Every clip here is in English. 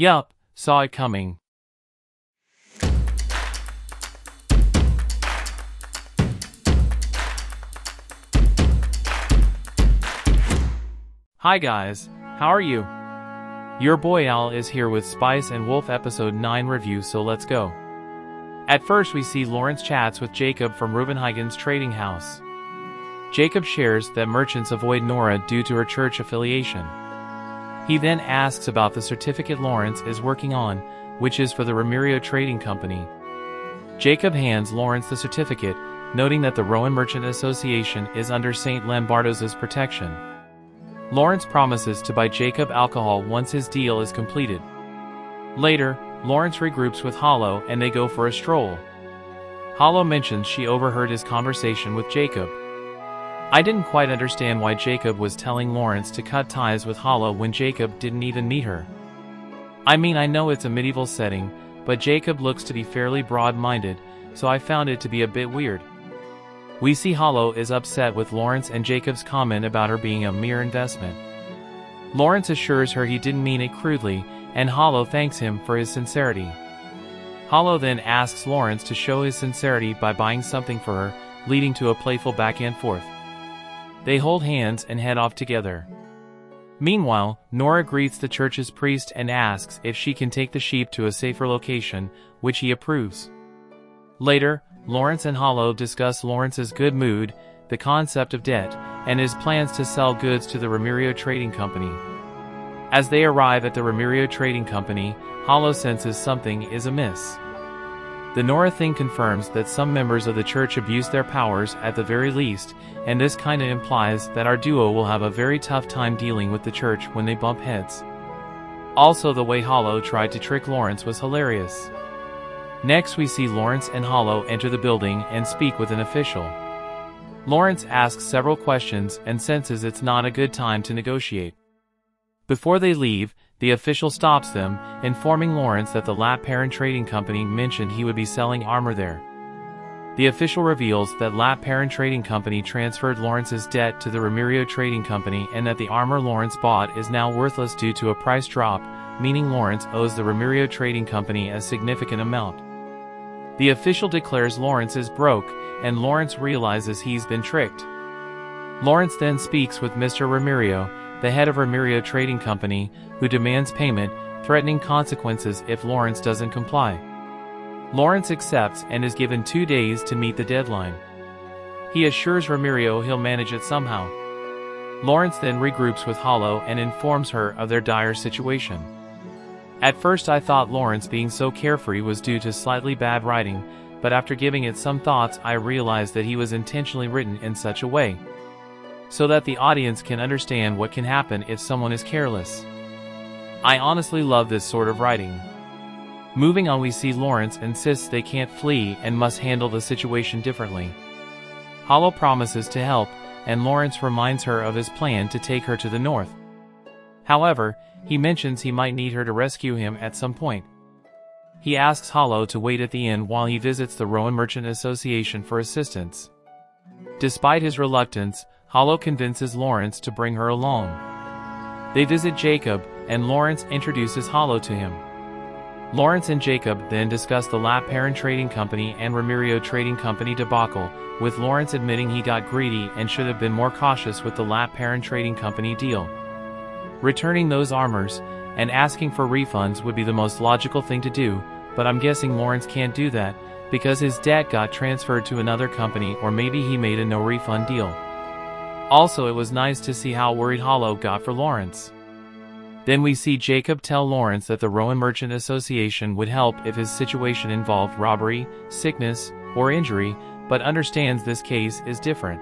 Yup, saw it coming. Hi guys, how are you? Your boy Al is here with Spice and Wolf episode 9 review so let's go. At first we see Lawrence chats with Jacob from Ruvinheigen's trading house. Jacob shares that merchants avoid Nora due to her church affiliation. He then asks about the certificate Lawrence is working on, which is for the Remerio Trading Company. Jacob hands Lawrence the certificate, noting that the Rowen Merchant Association is under St. Lombardo's protection. Lawrence promises to buy Jacob alcohol once his deal is completed. Later, Lawrence regroups with Holo and they go for a stroll. Holo mentions she overheard his conversation with Jacob. I didn't quite understand why Jacob was telling Lawrence to cut ties with Holo when Jacob didn't even meet her. I mean I know it's a medieval setting, but Jacob looks to be fairly broad-minded, so I found it to be a bit weird. We see Holo is upset with Lawrence and Jacob's comment about her being a mere investment. Lawrence assures her he didn't mean it crudely, and Holo thanks him for his sincerity. Holo then asks Lawrence to show his sincerity by buying something for her, leading to a playful back and forth. They hold hands and head off together. Meanwhile, Nora greets the church's priest and asks if she can take the sheep to a safer location, which he approves. Later, Lawrence and Holo discuss Lawrence's good mood, the concept of debt, and his plans to sell goods to the Remerio Trading Company. As they arrive at the Remerio Trading Company, Holo senses something is amiss. The Nora thing confirms that some members of the church abuse their powers at the very least, and this kinda implies that our duo will have a very tough time dealing with the church when they bump heads. Also the way Holo tried to trick Lawrence was hilarious. Next we see Lawrence and Holo enter the building and speak with an official. Lawrence asks several questions and senses it's not a good time to negotiate. Before they leave, the official stops them, informing Lawrence that the Latparron Trading Company mentioned he would be selling armor there. The official reveals that Latparron Trading Company transferred Lawrence's debt to the Remerio Trading Company and that the armor Lawrence bought is now worthless due to a price drop, meaning Lawrence owes the Remerio Trading Company a significant amount. The official declares Lawrence is broke, and Lawrence realizes he's been tricked. Lawrence then speaks with Mr. Remerio, the head of Remerio Trading Company, who demands payment, threatening consequences if Lawrence doesn't comply. Lawrence accepts and is given two days to meet the deadline. He assures Remerio he'll manage it somehow. Lawrence then regroups with Holo and informs her of their dire situation. At first I thought Lawrence being so carefree was due to slightly bad writing, but after giving it some thoughts I realized that he was intentionally written in such a way. So that the audience can understand what can happen if someone is careless. I honestly love this sort of writing. Moving on we see Lawrence insists they can't flee and must handle the situation differently. Holo promises to help, and Lawrence reminds her of his plan to take her to the north. However, he mentions he might need her to rescue him at some point. He asks Holo to wait at the inn while he visits the Rowen Merchant Association for assistance. Despite his reluctance, Holo convinces Lawrence to bring her along. They visit Jacob, and Lawrence introduces Holo to him. Lawrence and Jacob then discuss the Latparron Trading Company and Remerio Trading Company debacle, with Lawrence admitting he got greedy and should have been more cautious with the Latparron Trading Company deal. Returning those armors and asking for refunds would be the most logical thing to do, but I'm guessing Lawrence can't do that because his debt got transferred to another company or maybe he made a no refund deal. Also, it was nice to see how worried Holo got for Lawrence. Then we see Jacob tell Lawrence that the Rowen Merchant Association would help if his situation involved robbery, sickness, or injury, but understands this case is different.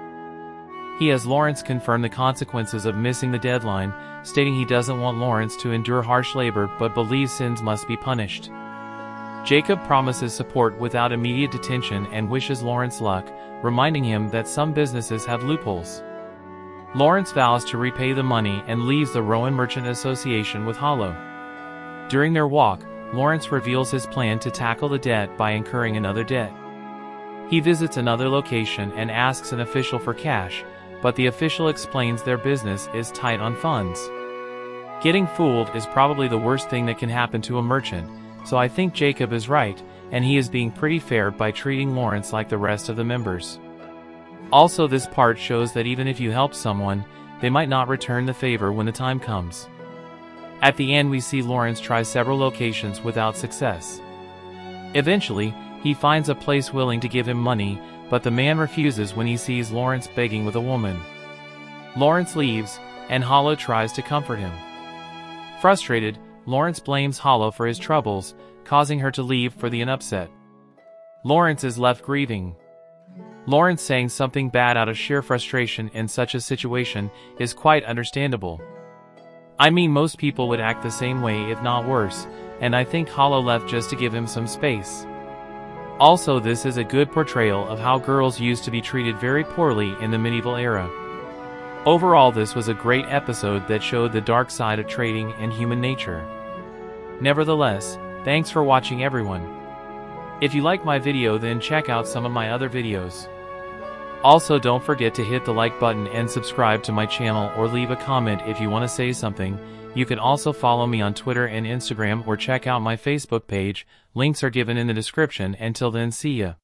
He has Lawrence confirm the consequences of missing the deadline, stating he doesn't want Lawrence to endure harsh labor but believes sins must be punished. Jacob promises support without immediate detention and wishes Lawrence luck, reminding him that some businesses have loopholes. Lawrence vows to repay the money and leaves the Rowen Merchant Association with Holo. During their walk, Lawrence reveals his plan to tackle the debt by incurring another debt. He visits another location and asks an official for cash, but the official explains their business is tight on funds. Getting fooled is probably the worst thing that can happen to a merchant, so I think Jacob is right, and he is being pretty fair by treating Lawrence like the rest of the members. Also this part shows that even if you help someone, they might not return the favor when the time comes. At the end we see Lawrence try several locations without success. Eventually, he finds a place willing to give him money, but the man refuses when he sees Lawrence begging with a woman. Lawrence leaves, and Holo tries to comfort him. Frustrated, Lawrence blames Holo for his troubles, causing her to leave for the upset. Lawrence is left grieving. Lawrence saying something bad out of sheer frustration in such a situation is quite understandable. I mean most people would act the same way if not worse, and I think Holo left just to give him some space. Also this is a good portrayal of how girls used to be treated very poorly in the medieval era. Overall this was a great episode that showed the dark side of trading and human nature. Nevertheless, thanks for watching everyone. If you like my video then check out some of my other videos. Also don't forget to hit the like button and subscribe to my channel or leave a comment if you want to say something. You can also follow me on Twitter and Instagram or check out my Facebook page, links are given in the description. Until then see ya.